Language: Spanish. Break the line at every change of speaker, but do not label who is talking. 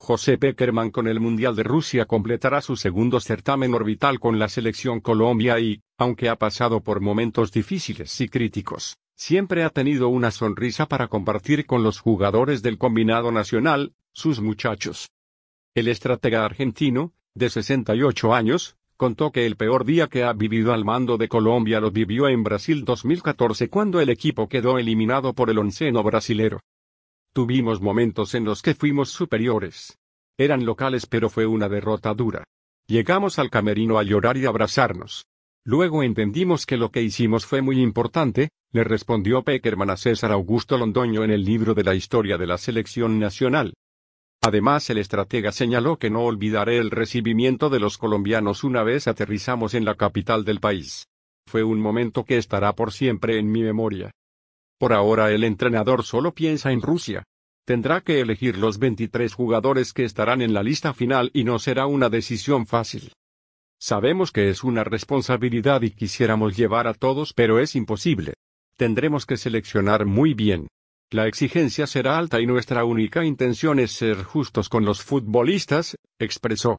José Peckerman con el Mundial de Rusia completará su segundo certamen orbital con la selección Colombia y, aunque ha pasado por momentos difíciles y críticos, siempre ha tenido una sonrisa para compartir con los jugadores del combinado nacional, sus muchachos. El estratega argentino, de 68 años, contó que el peor día que ha vivido al mando de Colombia lo vivió en Brasil 2014 cuando el equipo quedó eliminado por el onceno brasilero. Tuvimos momentos en los que fuimos superiores. Eran locales pero fue una derrota dura. Llegamos al camerino a llorar y abrazarnos. Luego entendimos que lo que hicimos fue muy importante, le respondió Peckerman a César Augusto Londoño en el libro de la historia de la selección nacional. Además el estratega señaló que no olvidaré el recibimiento de los colombianos una vez aterrizamos en la capital del país. Fue un momento que estará por siempre en mi memoria. Por ahora el entrenador solo piensa en Rusia. Tendrá que elegir los 23 jugadores que estarán en la lista final y no será una decisión fácil. Sabemos que es una responsabilidad y quisiéramos llevar a todos pero es imposible. Tendremos que seleccionar muy bien. La exigencia será alta y nuestra única intención es ser justos con los futbolistas, expresó.